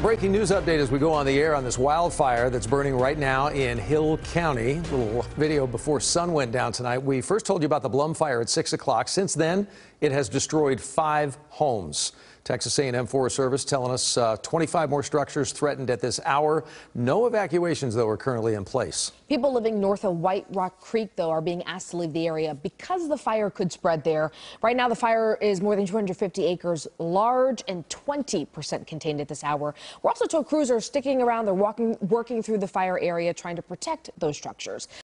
Breaking news update as we go on the air on this wildfire that's burning right now in Hill County. Little video before sun went down tonight. We first told you about the Blum fire at 6 o'clock. Since then, it has destroyed five homes. Texas A&M Forest Service telling us uh, 25 more structures threatened at this hour. No evacuations, though, are currently in place. People living north of White Rock Creek, though, are being asked to leave the area because the fire could spread there. Right now, the fire is more than 250 acres large and 20% contained at this hour. We're also told crews are sticking around. They're walking, working through the fire area, trying to protect those structures.